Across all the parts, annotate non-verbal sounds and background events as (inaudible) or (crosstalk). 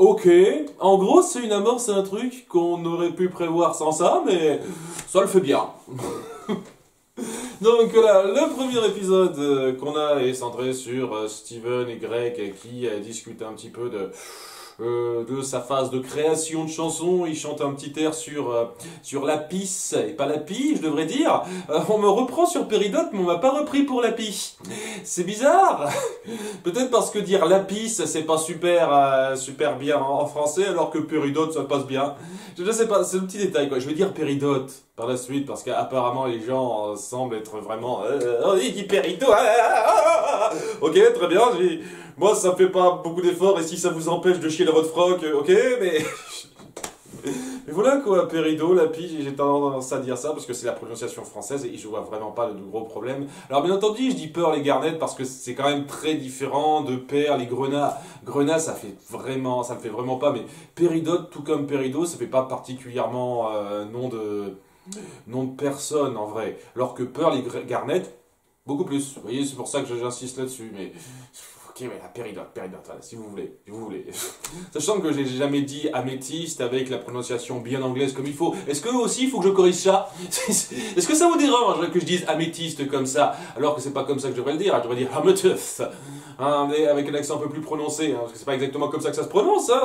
Ok, en gros c'est une amorce, c'est un truc qu'on aurait pu prévoir sans ça, mais ça le fait bien. (laughs) Donc là, le premier épisode euh, qu'on a est centré sur euh, Steven et Greg qui euh, discutent un petit peu de euh, de sa phase de création de chansons. Il chante un petit air sur, euh, sur la et pas la pie, je devrais dire. Euh, on me reprend sur Péridote, mais on m'a pas repris pour la pie. C'est bizarre. (laughs) Peut-être parce que dire la c'est pas super, euh, super bien en, français, alors que Péridote, ça passe bien. Je ne sais pas, c'est un petit détail, quoi. Je vais dire Péridote par la suite, parce qu'apparemment les gens semblent être vraiment... Oh, il dit Péridote ah. (laughs) Ok, très bien, j'ai... Moi, ça me fait pas beaucoup d'efforts, et si ça vous empêche de chier dans votre froc, euh, ok, mais... (laughs) mais voilà quoi, Pérido, la pige, j'ai tendance à dire ça parce que c'est la prononciation française et je vois vraiment pas de gros problèmes. Alors bien entendu, je dis Pearl et Garnet parce que c'est quand même très différent de Perle et Grenat. Grenat, ça fait vraiment, ça me fait vraiment pas, mais Péridote, tout comme Pérido, ça fait pas particulièrement euh, nom de nom de personne en vrai. Alors que Pearl et Gr- Garnet, beaucoup plus. Vous voyez, c'est pour ça que j'insiste là-dessus, mais... Mais la péridote, péridote, si vous voulez, si vous voulez. (laughs) Sachant que j'ai jamais dit améthyste avec la prononciation bien anglaise comme il faut. Est-ce que aussi il faut que je corrige ça? (laughs) Est-ce que ça vous dérange que je dise améthyste comme ça alors que c'est pas comme ça que je devrais le dire? Je devrais dire amethyst, hein, avec un accent un peu plus prononcé, hein, parce que c'est pas exactement comme ça que ça se prononce hein,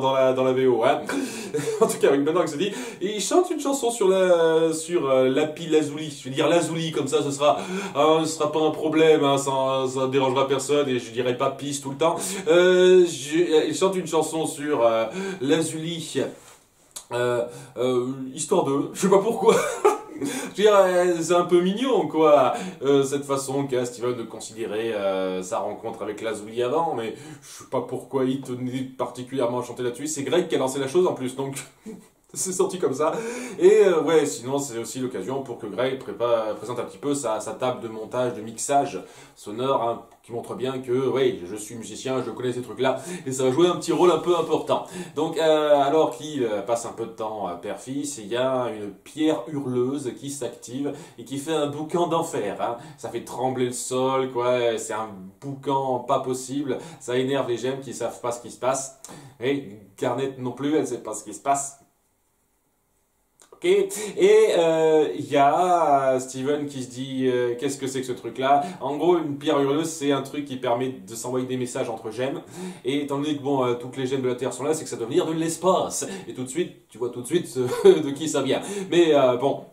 dans la dans la VO. Hein. (laughs) en tout cas, avec Benoît se dit, il chante une chanson sur la sur euh, Lapi Lazuli. Je vais dire Lazuli comme ça, ce sera ah, ce sera pas un problème, ça, ça dérangera personne et je dirai pas pisse tout le temps. Euh, je- il chante une chanson sur euh, Lazuli, euh, euh, histoire de, je sais pas pourquoi. (laughs) (laughs) Je veux dire, euh, c'est un peu mignon, quoi, euh, cette façon qu'a Steven de considérer euh, sa rencontre avec Lazuli avant, mais je sais pas pourquoi il tenait particulièrement à chanter là-dessus. C'est Greg qui a lancé la chose en plus, donc (laughs) c'est sorti comme ça. Et euh, ouais, sinon c'est aussi l'occasion pour que Greg présente un petit peu sa, table de montage, de mixage sonore, hein, qui montre bien que ouais, je suis musicien, je connais ces trucs-là, et ça va jouer un petit rôle un peu important. Donc euh, alors qu'il euh, passe un peu de temps à père-fils, il y a une pierre hurleuse qui s'active et qui fait un boucan d'enfer. Hein. Ça fait trembler le sol, quoi. C'est un boucan pas possible. Ça énerve les gemmes qui savent pas ce qui se passe. Et Garnet non plus, elle sait pas ce qui se passe. Et euh, il y a Steven qui se dit euh, qu'est-ce que c'est que ce truc-là? En gros, une pierre hurleuse, c'est un truc qui permet de s'envoyer des messages entre gemmes. Et étant donné que bon, euh, toutes les gemmes de la Terre sont là, c'est que ça doit venir de l'espace. Et tout de suite, tu vois tout de suite euh, (laughs) de qui ça vient. Mais euh, bon,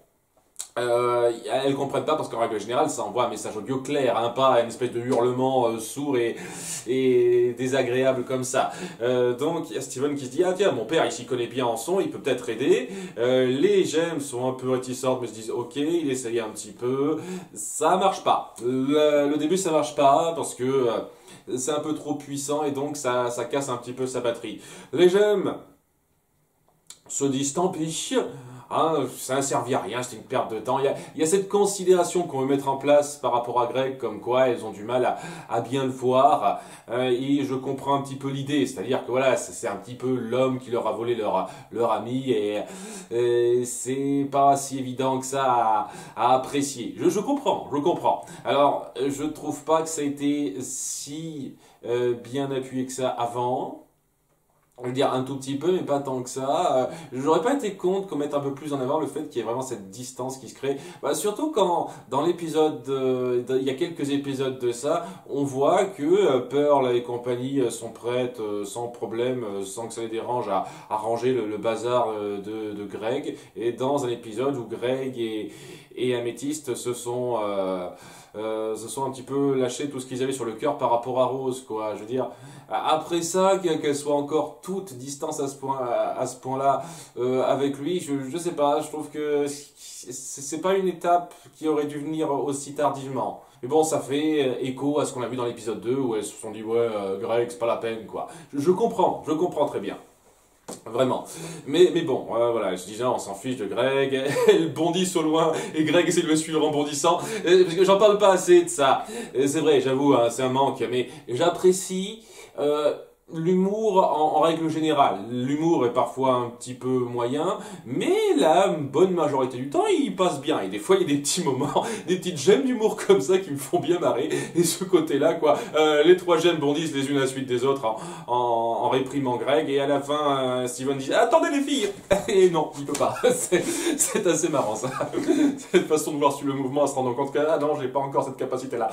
euh, elles comprennent pas parce qu'en règle générale, ça envoie un message audio clair, hein, pas une espèce de hurlement euh, sourd et, et désagréable comme ça. Euh, donc il y a Steven qui se dit ah tiens mon père il s'y connaît bien en son, il peut peut-être aider. Euh, les gemmes sont un peu réticentes mais se disent ok il essaye un petit peu, ça marche pas. Le, le début ça marche pas parce que euh, c'est un peu trop puissant et donc ça, ça casse un petit peu sa batterie. Les gemmes se disent tant pis. Hein, ça ne servi à rien, c'était une perte de temps. Il y a, il y a cette considération qu'on veut mettre en place par rapport à Greg, comme quoi elles ont du mal à, à bien le voir. Euh, et je comprends un petit peu l'idée, c'est-à-dire que voilà, c'est un petit peu l'homme qui leur a volé leur, leur ami et, et c'est pas si évident que ça à, à apprécier. Je, je comprends, je comprends. Alors, euh, je trouve pas que ça a été si euh, bien appuyé que ça avant. On va dire un tout petit peu, mais pas tant que ça. Euh, J'aurais pas été contre qu'on mette un peu plus en avant le fait qu'il y ait vraiment cette distance qui se crée. Bah, surtout quand, dans l'épisode, de- il y a quelques épisodes de ça, on voit que euh, Pearl et compagnie euh, sont prêtes euh, sans problème, sans que ça les dérange, à, à ranger le, le bazar de, de Greg. Et dans un épisode où Greg et, et Améthyste se sont, euh, euh, sont un petit peu lâchés tout ce qu'ils avaient sur le cœur par rapport à Rose, quoi. Je veux dire, après ça, qu'elle soit encore toute distance à ce point, à ce point-là euh, avec lui, je, je sais pas. Je trouve que c'est pas une étape qui aurait dû venir aussi tardivement. Mais bon, ça fait euh, écho à ce qu'on a vu dans l'épisode 2 où elles se sont dit ouais, euh, Greg, c'est pas la peine, quoi. Je comprends, je comprends très bien. Vraiment. Mais, mais bon, euh, voilà, je disais, on s'en fiche de Greg, (laughs) elle bondit au loin, et Greg essaie de le suivre en bondissant, Euh, parce que j'en parle pas assez de ça. Euh, C'est vrai, j'avoue, hein, c'est un manque, mais j'apprécie, euh, l'humour en, règle générale. L'humour est parfois un petit peu moyen, mais la bonne majorité du temps, il passe bien. Et des fois, il y a des petits moments, (laughs) des petites gemmes d'humour comme ça qui me font bien marrer. Et ce côté-là, quoi, euh, les trois gemmes bondissent les unes à la suite des autres en, réprimant Greg. Et à la fin, euh, Steven dit Attendez les filles (laughs) Et non, il peut pas. (laughs) C'est assez marrant ça. Cette façon de voir sur le mouvement en se rendant compte que ah non, j'ai pas encore cette capacité-là.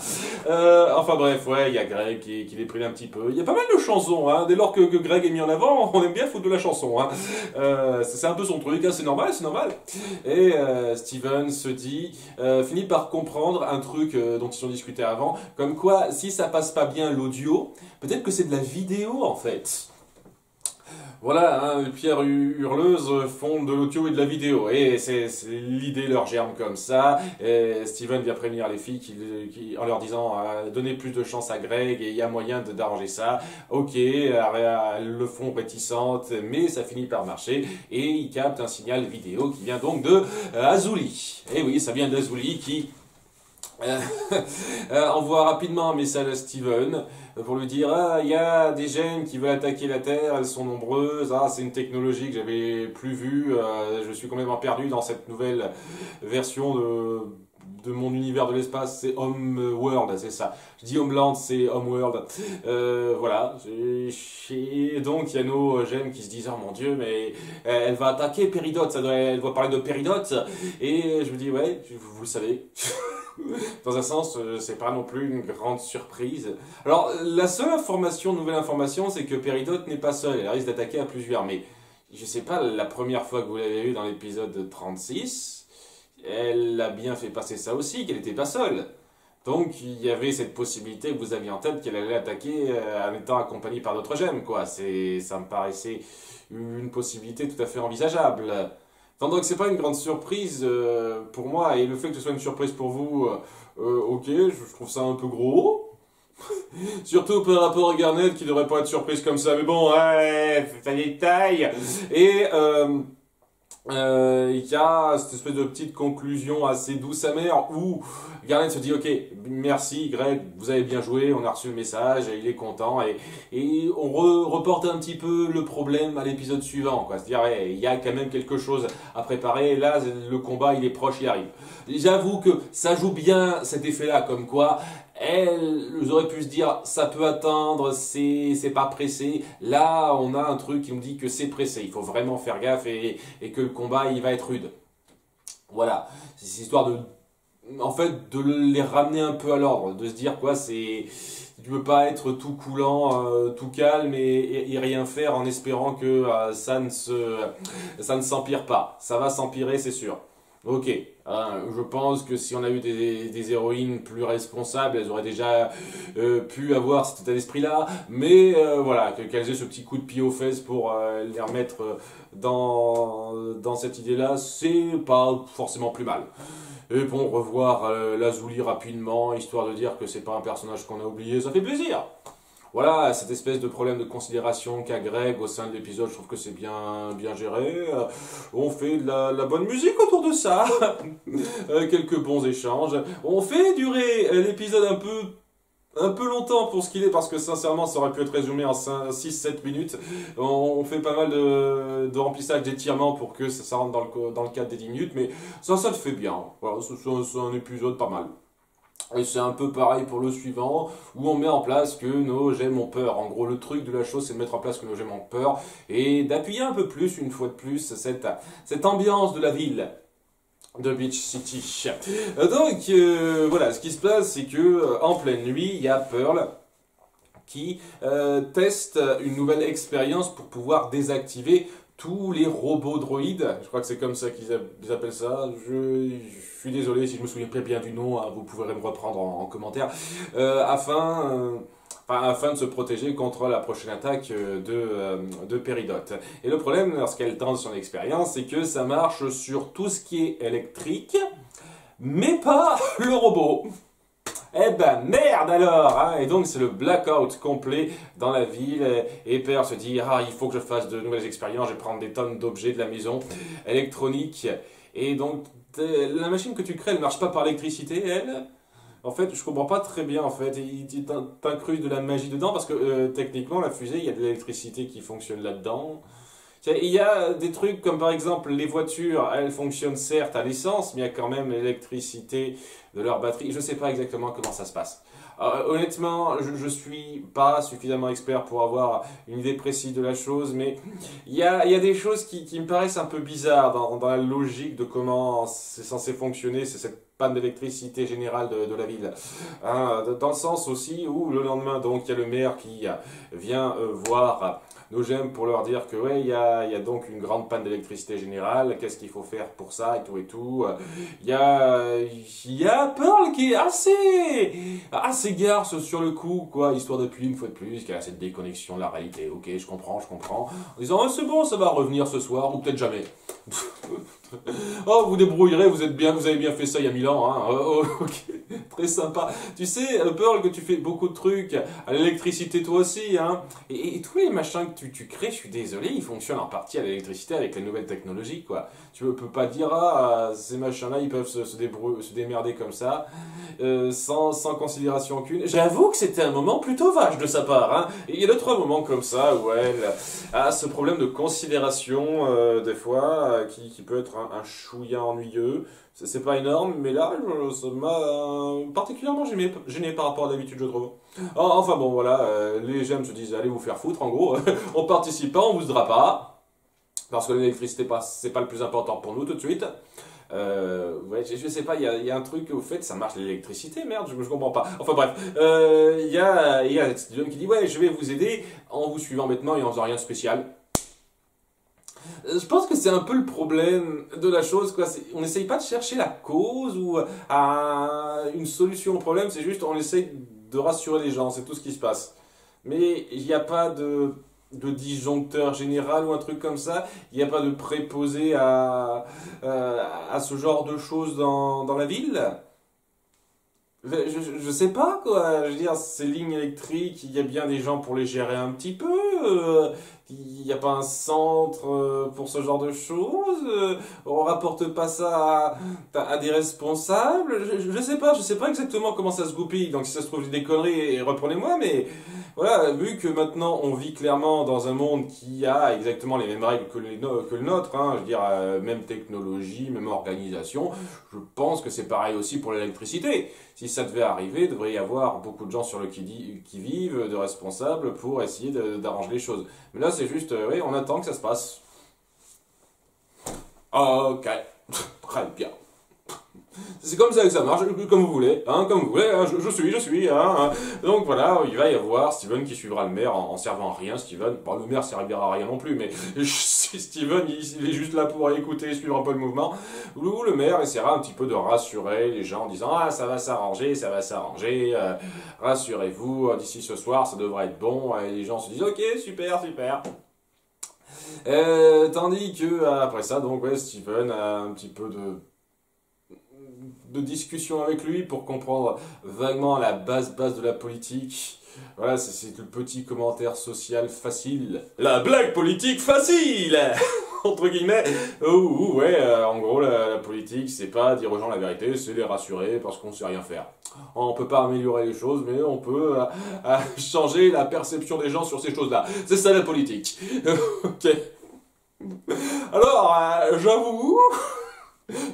Euh, enfin bref, ouais, il y a Greg qui, qui pris un petit peu. Il y a pas mal de chansons Hein. Dès lors que, Greg est mis en avant, (laughs) on aime bien foutre de la chanson. Hein. Euh, c'est un peu son truc, hein. c'est normal, c'est normal. Et euh, Steven se dit, euh, finit par comprendre un truc dont ils ont discuté avant, comme quoi si ça passe pas bien l'audio, peut-être que c'est de la vidéo en fait. Voilà, hein, les pierres hurleuses font de l'audio et de la vidéo. Et c'est l'idée leur germe comme ça. Et Steven vient prévenir les filles qui, en leur disant euh, donnez plus de chance à Greg et il y a moyen d'arranger ça. Ok, elles le font réticentes, mais ça finit par marcher. Et il capte un signal vidéo qui vient donc de euh, Azuli. Et oui, ça vient d'Azuli qui (laughs) euh, envoie rapidement un message à Steven pour lui dire ah il y a des gènes qui veulent attaquer la Terre, elles sont nombreuses, ah c'est une technologie que j'avais plus vue, euh, je suis complètement perdu dans cette nouvelle version de de mon univers de l'espace, c'est Homeworld, c'est ça. Je dis Homeland, c'est Homeworld. Euh, voilà. Et donc, il y a nos gènes qui se disent, oh mon dieu, mais elle va attaquer Péridote, ça doit, elle va parler de Péridote. Et je me dis, ouais, vous le savez. (laughs) (laughs) Dans un sens, euh, c'est pas non plus une grande surprise. Alors, la seule information, nouvelle information, c'est que Péridote n'est pas seule. Elle risque d'attaquer à plusieurs. Mais je sais pas, la première fois que vous l'avez vu dans l'épisode 36, elle a bien fait passer ça aussi, qu'elle n'était pas seule. Donc il y avait cette possibilité que vous aviez en tête qu'elle allait attaquer euh, en étant accompagnée par d'autres gemmes, quoi. Ça me paraissait une possibilité tout à fait envisageable. Tandis que c'est pas une grande surprise euh, pour moi, et le fait que ce soit une surprise pour vous, euh, ok, je trouve ça un peu gros. (laughs) Surtout par rapport à Garnet qui devrait pas être surprise comme ça, mais bon, ouais, ça détaille. Et euh, il y a cette espèce de petite conclusion assez douce amère où Garnet se dit ok merci Greg vous avez bien joué on a reçu le message il est content et, et on reporte un petit peu le problème à l'épisode suivant quoi. C'est à dire il y a quand même quelque chose à préparer là le combat il est proche il arrive. J'avoue que ça joue bien cet effet là comme quoi elles auraient pu se dire ça peut attendre, c'est pas pressé. Là, on a un truc qui nous dit que c'est pressé. Il faut vraiment faire gaffe et, que le combat il va être rude. Voilà, c'est histoire de en fait de les ramener un peu à l'ordre, de se dire quoi c'est tu peux pas être tout coulant, euh, tout calme et, rien faire en espérant que euh, ça ne ça ne s'empire pas. Ça va s'empirer, c'est sûr. Ok, hein, je pense que si on a eu des, héroïnes plus responsables, elles auraient déjà euh, pu avoir cet état d'esprit-là, mais euh, voilà, qu'elles aient ce petit coup de pied aux fesses pour euh, les remettre dans, dans cette idée-là, c'est pas forcément plus mal. Et bon, revoir Lazuli rapidement, histoire de dire que c'est pas un personnage qu'on a oublié, ça fait plaisir voilà, cette espèce de problème de considération qu'a Greg au sein de l'épisode, je trouve que c'est bien, bien géré. Euh, on fait de la, bonne musique autour de ça, (laughs) euh, quelques bons échanges. On fait durer l'épisode un peu un peu longtemps pour ce qu'il est, parce que sincèrement, ça aurait pu être résumé en 6-7 minutes. On, fait pas mal de, de remplissage d'étirements pour que ça, rentre dans le, dans le cadre des 10 minutes, mais ça, ça le fait bien. Voilà, c'est un épisode pas mal. Et c'est un peu pareil pour le suivant, où on met en place que nos gemmes ont peur. En gros, le truc de la chose, c'est de mettre en place que nos gemmes ont peur, et d'appuyer un peu plus, une fois de plus, cette, cette ambiance de la ville de Beach City. Donc, euh, voilà, ce qui se passe, c'est que euh, en pleine nuit, il y a Pearl qui euh, teste une nouvelle expérience pour pouvoir désactiver tous les robots droïdes, je crois que c'est comme ça qu'ils appellent ça, je, suis désolé si je me souviens pas bien du nom, hein, vous pourrez me reprendre en, commentaire, euh, afin, euh, afin de se protéger contre la prochaine attaque euh, de, de Péridote. Et le problème, lorsqu'elle tente son expérience, c'est que ça marche sur tout ce qui est électrique, mais pas (laughs) le robot. Eh ben merde alors hein Et donc c'est le blackout complet dans la ville. Et Père se dit ah il faut que je fasse de nouvelles expériences. Je vais prendre des tonnes d'objets de la maison électronique. Et donc la machine que tu crées, elle marche pas par l'électricité, elle? En fait, je comprends pas très bien, en fait. Il t'incruste de la magie dedans, parce que euh, techniquement, la fusée, il y a de l'électricité qui fonctionne là-dedans. Il y a des trucs comme par exemple les voitures, elles fonctionnent certes à l'essence, mais il y a quand même l'électricité de leur batterie. Je ne sais pas exactement comment ça se passe. Euh, honnêtement, je ne suis pas suffisamment expert pour avoir une idée précise de la chose, mais il y a, y a, des choses qui, qui, me paraissent un peu bizarres dans, la logique de comment c'est censé fonctionner. Panne d'électricité générale de, la ville. Hein, dans le sens aussi où le lendemain, donc, il y a le maire qui vient euh, voir nos gemmes pour leur dire que ouais, il y a, donc une grande panne d'électricité générale, qu'est-ce qu'il faut faire pour ça et tout et tout. Il y a, y a Pearl qui est assez, assez garce sur le coup, quoi, histoire depuis une fois de plus, qu'il y a cette déconnexion de la réalité. Ok, je comprends, je comprends. En disant, oh, c'est bon, ça va revenir ce soir, ou peut-être jamais. (laughs) (laughs) oh, vous débrouillerez, vous êtes bien, vous avez bien fait ça il y a mille ans, hein. Oh, oh, (laughs) ok, très sympa. Tu sais, euh, Pearl, que tu fais beaucoup de trucs à l'électricité toi aussi, hein. Et, tous les machins que tu, tu, crées, je suis désolé, ils fonctionnent en partie à l'électricité avec les nouvelles technologies, quoi. Tu peux, peux pas dire, ah, ces machins-là, ils peuvent se, se, démerder comme ça, euh, sans, sans considération aucune. J'avoue que c'était un moment plutôt vache de sa part, hein. Il y a deux, trois moments comme ça où elle a ce problème de considération, euh, des fois, qui, qui, peut être un, un chouïa ennuyeux. C'est pas énorme, mais là, ça m'a euh, particulièrement gêné, par rapport à d'habitude, je trouve. Oh, enfin bon, voilà, euh, les gemmes se disent, allez vous faire foutre, en gros, (laughs) on participe pas, on vous sera pas, parce que l'électricité, c'est pas le plus important pour nous tout de suite. Euh, ouais, je, sais pas, il y a, un truc au fait, ça marche l'électricité, merde, je, je comprends pas. Enfin bref, euh, il y a, y a qui dit, ouais, je vais vous aider en vous suivant maintenant et en faisant rien de spécial. Je pense que c'est un peu le problème de la chose, quoi. On n'essaye pas de chercher la cause ou une solution au problème, c'est juste on essaye de rassurer les gens, c'est tout ce qui se passe. Mais il n'y a pas de, de disjoncteur général ou un truc comme ça, il n'y a pas de préposé à, euh, à ce genre de choses dans, dans la ville. Je, je, sais pas quoi, je veux dire, ces lignes électriques, il y a bien des gens pour les gérer un petit peu. Euh, il n'y a pas un centre euh, pour ce genre de choses euh, On rapporte pas ça à, des responsables je, je, sais pas, je sais pas exactement comment ça se goupille. Donc si ça se trouve, des conneries, reprenez-moi, mais voilà, vu que maintenant on vit clairement dans un monde qui a exactement les mêmes règles que, le nôtre, hein, je veux dire, euh, même technologie, même organisation, je pense que c'est pareil aussi pour l'électricité. Si ça devait arriver, il devrait y avoir beaucoup de gens sur le qui, qui vivent, de responsables, pour essayer d'arranger les choses. Mais là, c'est juste, euh, oui, on attend que ça se passe. Ok, (laughs) très bien. C'est comme ça que ça marche, comme vous voulez, hein, comme vous voulez, hein, je, suis, je suis, hein, hein, Donc voilà, il va y avoir Steven qui suivra le maire en, servant à rien, Steven. Bon, le maire servira à rien non plus, mais (laughs) Steven, il, est juste là pour écouter, suivre un peu le mouvement. Ou le maire essaiera un petit peu de rassurer les gens en disant, ah, ça va s'arranger, ça va s'arranger, euh, rassurez-vous, d'ici ce soir, ça devrait être bon. Et les gens se disent, ok, super, super. Euh, tandis que après ça, donc Steven a un petit peu de de discussion avec lui pour comprendre vaguement la base base de la politique. Voilà, c'est le petit commentaire social facile. La blague politique facile (laughs) Entre guillemets. Ouh, ouais, euh, en gros, la, politique, c'est pas dire aux gens la vérité, c'est les rassurer parce qu'on sait rien faire. On peut pas améliorer les choses, mais on peut euh, euh, changer la perception des gens sur ces choses-là. C'est ça la politique. (laughs) ok. Alors, j'avoue...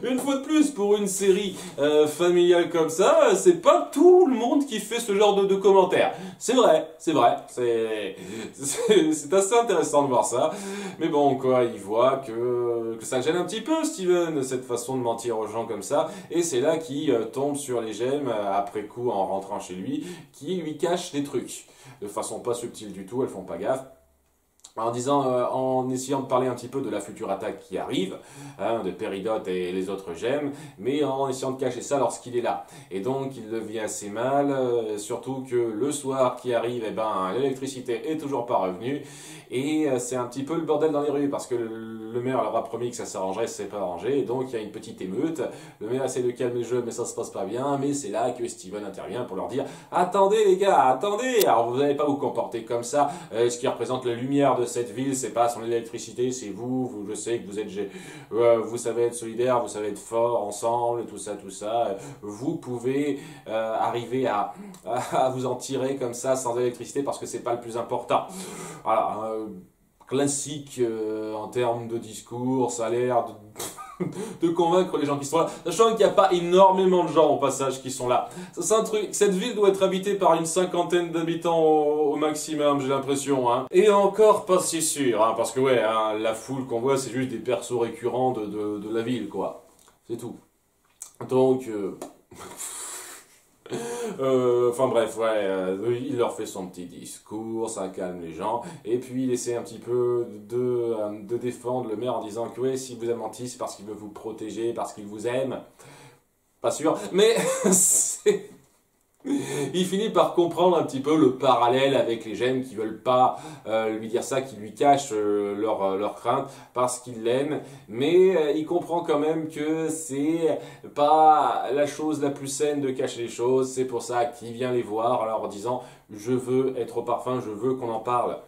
Une fois de plus, pour une série euh, familiale comme ça, c'est pas tout le monde qui fait ce genre de, commentaires. C'est vrai, c'est vrai. C'est, assez intéressant de voir ça. Mais bon, quoi, il voit que, que ça gêne un petit peu, Steven, cette façon de mentir aux gens comme ça. Et c'est là qu'il euh, tombe sur les gemmes, euh, après coup, en rentrant chez lui, qui lui cachent des trucs. De façon pas subtile du tout, elles font pas gaffe en disant, euh, en essayant de parler un petit peu de la future attaque qui arrive, hein, de Péridote et les autres gemmes, mais en essayant de cacher ça lorsqu'il est là. Et donc il le vit assez mal, euh, surtout que le soir qui arrive, eh ben l'électricité est toujours pas revenue, et euh, c'est un petit peu le bordel dans les rues, parce que le maire leur a promis que ça s'arrangerait, c'est pas arrangé, et donc il y a une petite émeute, le maire essaie de calmer le jeu, mais ça se passe pas bien, mais c'est là que Steven intervient pour leur dire, attendez les gars, attendez, alors vous n'allez pas vous comporter comme ça, ce qui représente la lumière de cette ville, c'est pas son électricité, c'est vous, vous, je sais que vous êtes, euh, vous savez être solidaire, vous savez être fort ensemble, tout ça, tout ça. Vous pouvez euh, arriver à, vous en tirer comme ça sans électricité parce que c'est pas le plus important. Voilà, classique en termes de discours, ça a l'air de (laughs) de convaincre les gens qui sont là, sachant qu'il n'y a pas énormément de gens au passage qui sont là. C'est un truc, cette ville doit être habitée par une cinquantaine d'habitants au, maximum, j'ai l'impression. Hein. Et encore pas si sûr, hein, parce que ouais, hein, la foule qu'on voit c'est juste des persos récurrents de, de, la ville, quoi. C'est tout. Donc... Euh... (laughs) (laughs) Euh, enfin bref, ouais, euh, il leur fait son petit discours, ça calme les gens, et puis il essaie un petit peu de, euh, défendre le maire en disant que ouais, si vous a menti, c'est parce qu'il veut vous protéger, parce qu'il vous aime. Pas sûr, mais (laughs) c'est il finit par comprendre un petit peu le parallèle avec les gemmes qui veulent pas euh, lui dire ça, qui lui cachent euh, leur, euh, leur crainte parce qu'ils l'aiment, mais il comprend quand même que c'est pas la chose la plus saine de cacher les choses, c'est pour ça qu'il vient les voir en leur disant je veux être au parfum, je veux qu'on en parle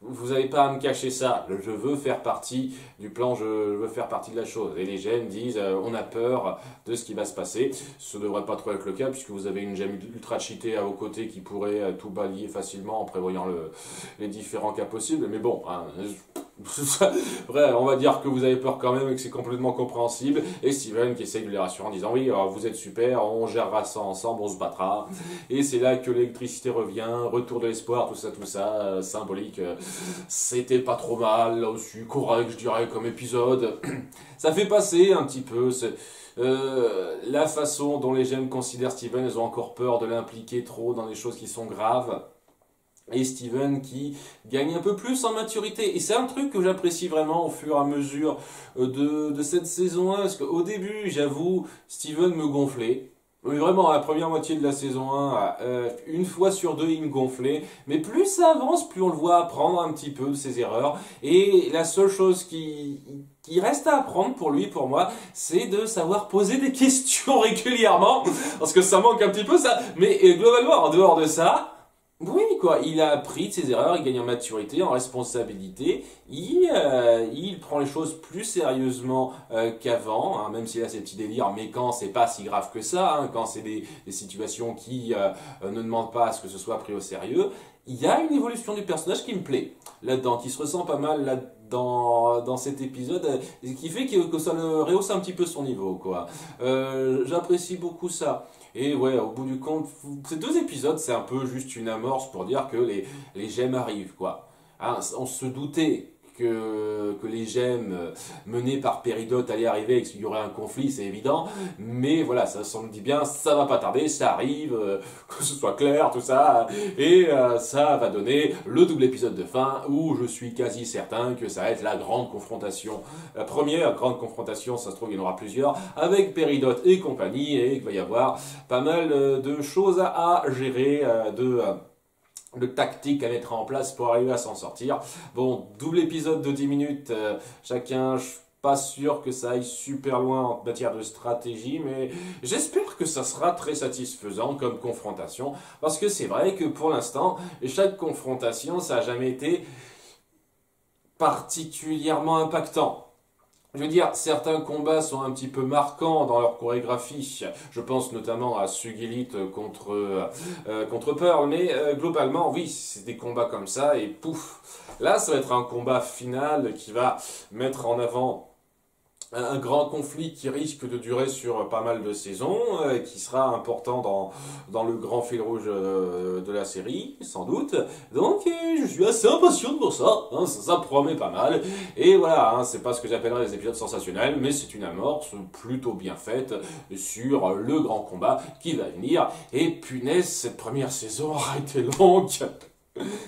vous n'avez pas à me cacher ça. Je veux faire partie du plan, je veux faire partie de la chose. Et les gemmes disent, euh, on a peur de ce qui va se passer. Ce ne devrait pas trop être le cas, puisque vous avez une gemme ultra cheatée à vos côtés qui pourrait euh, tout balayer facilement en prévoyant le, les différents cas possibles. Mais bon, hein, (laughs) Bref, on va dire que vous avez peur quand même et que c'est complètement compréhensible. Et Steven qui essaye de les rassurer en disant oui, vous êtes super, on gérera ça ensemble, on se battra. Et c'est là que l'électricité revient, retour de l'espoir, tout ça, tout ça, euh, symbolique. C'était pas trop mal, là aussi, correct, je dirais, comme épisode. (clears throat) ça fait passer un petit peu. Euh, la façon dont les jeunes considèrent Steven, ils ont encore peur de l'impliquer trop dans des choses qui sont graves et Steven qui gagne un peu plus en maturité. Et c'est un truc que j'apprécie vraiment au fur et à mesure euh, de, de cette saison 1, parce qu'au début, j'avoue, Steven me gonflait. Mais vraiment, la première moitié de la saison 1, euh, une fois sur deux, il me gonflait. Mais plus ça avance, plus on le voit apprendre un petit peu de ses erreurs. Et la seule chose qui, qui reste à apprendre pour lui, pour moi, c'est de savoir poser des (laughs) questions régulièrement. Parce que ça manque un petit peu ça. Mais euh, globalement, en dehors de ça, oui, quoi, il a appris de ses erreurs, il gagne en maturité, en responsabilité, il, euh, il prend les choses plus sérieusement euh, qu'avant, hein, même s'il a ses petits délires, mais quand c'est pas si grave que ça, hein, quand c'est des, des, situations qui euh, ne demandent pas à ce que ce soit pris au sérieux, il y a une évolution du personnage qui me plaît là-dedans, qui se ressent pas mal là dans, dans cet épisode, qui fait que, que ça le rehausse un petit peu son niveau, quoi. J'apprécie beaucoup ça. Et ouais, au bout du compte, ces deux épisodes, c'est un peu juste une amorce pour dire que les, les gemmes arrivent, quoi. Hein, on se doutait que, que les gemmes menées par Péridote allaient arriver et qu'il y aurait un conflit, c'est évident. Mais voilà, ça s'en dit bien, ça va pas tarder, ça arrive, euh, (laughs) que ce soit clair, tout ça. Et euh, ça va donner le double épisode de fin où je suis quasi certain que ça va être la grande confrontation. La première grande confrontation, ça se trouve, il y en aura plusieurs, avec Péridote et compagnie, et il va y avoir pas mal euh, de choses à, gérer, de de tactique à mettre en place pour arriver à s'en sortir. Bon, double épisode de 10 minutes, euh, chacun, je suis pas sûr que ça aille super loin en matière de stratégie, mais j'espère que ça sera très satisfaisant comme confrontation, parce que c'est vrai que pour l'instant, chaque confrontation, ça n'a jamais été particulièrement impactant. Je veux dire, certains combats sont un petit peu marquants dans leur chorégraphie. Je pense notamment à Sugilit contre, euh, contre Pearl. Mais euh, globalement, oui, c'est des combats comme ça. Et pouf Là, ça va être un combat final qui va mettre en avant un grand conflit qui risque de durer sur pas mal de saisons, euh, qui sera important dans, dans le grand fil rouge euh, de la série, sans doute. Donc euh, je suis assez impatient pour ça, hein, ça, promet pas mal. Et voilà, hein, c'est pas ce que j'appellerais des épisodes sensationnels, mais c'est une amorce plutôt bien faite sur le grand combat qui va venir. Et punaise, cette première saison aura été longue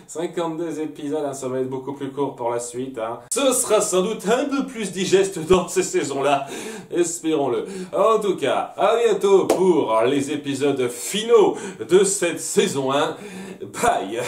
52 épisodes, hein, ça va être beaucoup plus court pour la suite. Hein. Ce sera sans doute un peu plus digeste dans ces saisons-là, espérons-le. En tout cas, à bientôt pour les épisodes finaux de cette saison 1. Bye